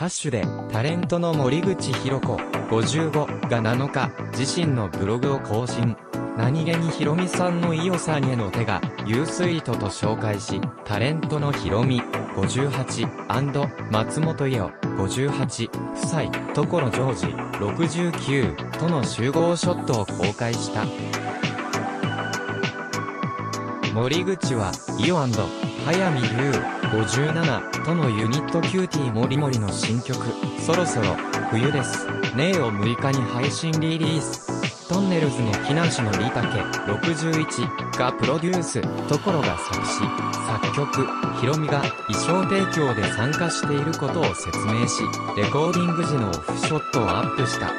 歌手でタレントの森口博子55が7日、自身のブログを更新。何気にヒロミさんの伊代さんへの手が、ユースイートと紹介し、タレントのヒロミ58、松本伊代58、夫妻、所ジョージ69との集合ショットを公開した。森口は、イオ早見優57とのユニットキューティーモリモリの新曲、そろそろ、冬です。ネーを6日に配信リリース。トンネルズの避難士のリタケ61がプロデュース、ところが作詞、作曲、ヒロミが衣装提供で参加していることを説明し、レコーディング時のオフショットをアップした。